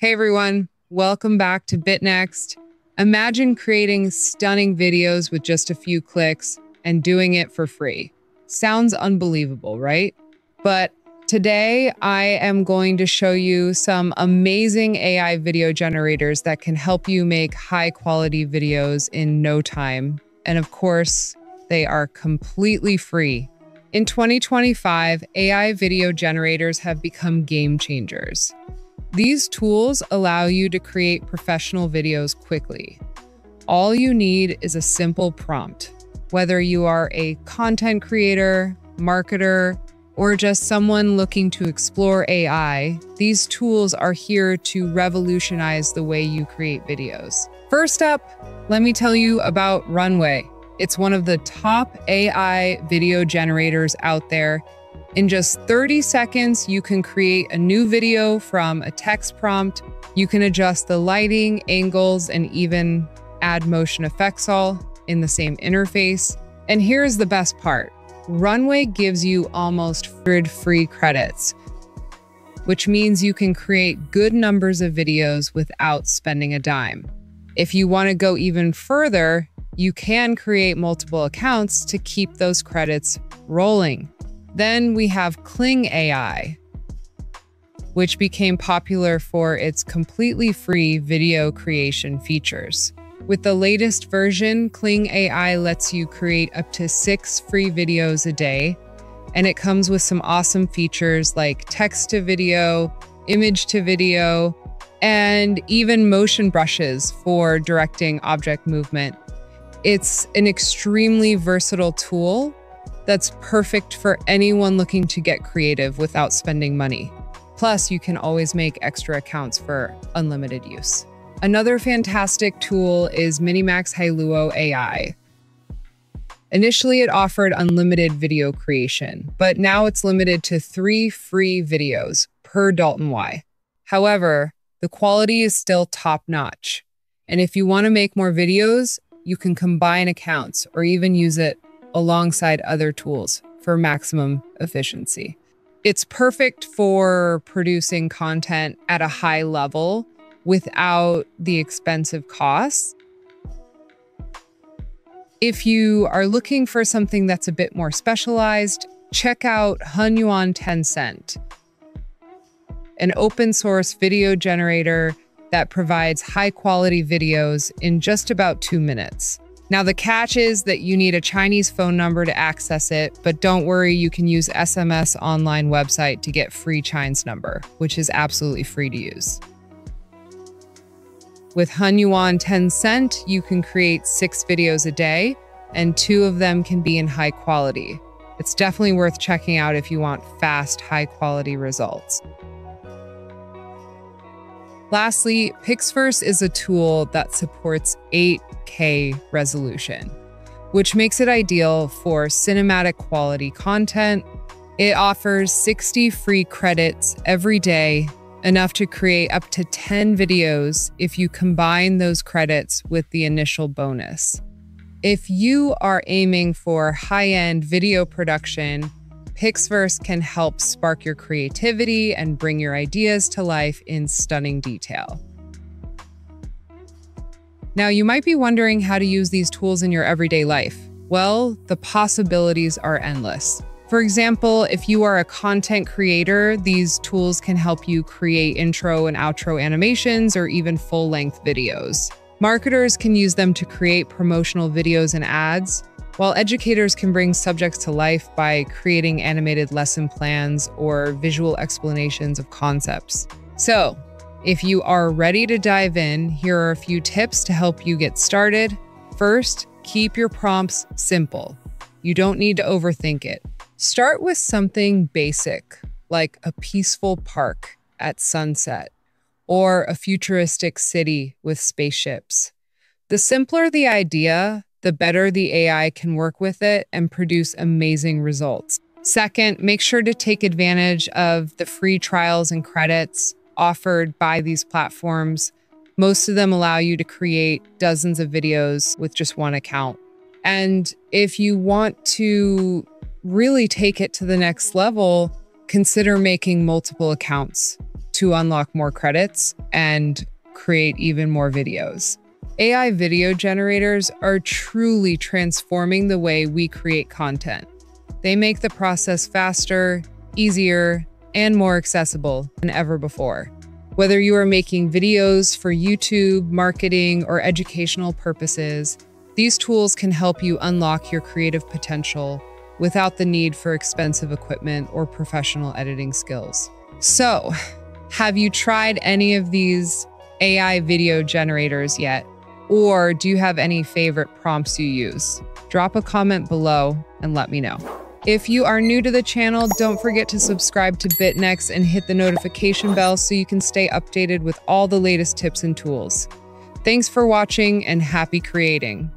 Hey everyone, welcome back to BitNext. Imagine creating stunning videos with just a few clicks and doing it for free. Sounds unbelievable, right? But today I am going to show you some amazing AI video generators that can help you make high quality videos in no time. And of course, they are completely free. In 2025, AI video generators have become game changers. These tools allow you to create professional videos quickly. All you need is a simple prompt. Whether you are a content creator, marketer, or just someone looking to explore AI, these tools are here to revolutionize the way you create videos. First up, let me tell you about Runway. It's one of the top AI video generators out there in just 30 seconds, you can create a new video from a text prompt. You can adjust the lighting, angles, and even add motion effects all in the same interface. And here's the best part. Runway gives you almost free credits, which means you can create good numbers of videos without spending a dime. If you want to go even further, you can create multiple accounts to keep those credits rolling. Then we have Kling AI, which became popular for its completely free video creation features. With the latest version, Kling AI lets you create up to six free videos a day, and it comes with some awesome features like text to video, image to video, and even motion brushes for directing object movement. It's an extremely versatile tool that's perfect for anyone looking to get creative without spending money. Plus, you can always make extra accounts for unlimited use. Another fantastic tool is Minimax Hailuo AI. Initially, it offered unlimited video creation, but now it's limited to three free videos per Dalton Y. However, the quality is still top notch. And if you want to make more videos, you can combine accounts or even use it alongside other tools for maximum efficiency. It's perfect for producing content at a high level without the expensive costs. If you are looking for something that's a bit more specialized, check out Hunyuan Tencent, an open source video generator that provides high quality videos in just about two minutes. Now, the catch is that you need a Chinese phone number to access it, but don't worry, you can use SMS online website to get free Chine's number, which is absolutely free to use. With Hunyuan Tencent, you can create six videos a day, and two of them can be in high quality. It's definitely worth checking out if you want fast, high quality results. Lastly, Pixverse is a tool that supports 8K resolution, which makes it ideal for cinematic quality content. It offers 60 free credits every day, enough to create up to 10 videos if you combine those credits with the initial bonus. If you are aiming for high end video production, Pixverse can help spark your creativity and bring your ideas to life in stunning detail. Now, you might be wondering how to use these tools in your everyday life. Well, the possibilities are endless. For example, if you are a content creator, these tools can help you create intro and outro animations or even full length videos. Marketers can use them to create promotional videos and ads, while educators can bring subjects to life by creating animated lesson plans or visual explanations of concepts. So, if you are ready to dive in, here are a few tips to help you get started. First, keep your prompts simple. You don't need to overthink it. Start with something basic, like a peaceful park at sunset or a futuristic city with spaceships. The simpler the idea, the better the AI can work with it and produce amazing results. Second, make sure to take advantage of the free trials and credits offered by these platforms. Most of them allow you to create dozens of videos with just one account. And if you want to really take it to the next level, consider making multiple accounts to unlock more credits and create even more videos. AI video generators are truly transforming the way we create content. They make the process faster, easier, and more accessible than ever before. Whether you are making videos for YouTube, marketing, or educational purposes, these tools can help you unlock your creative potential without the need for expensive equipment or professional editing skills. So, have you tried any of these AI video generators yet? Or do you have any favorite prompts you use? Drop a comment below and let me know. If you are new to the channel, don't forget to subscribe to BitNext and hit the notification bell so you can stay updated with all the latest tips and tools. Thanks for watching and happy creating.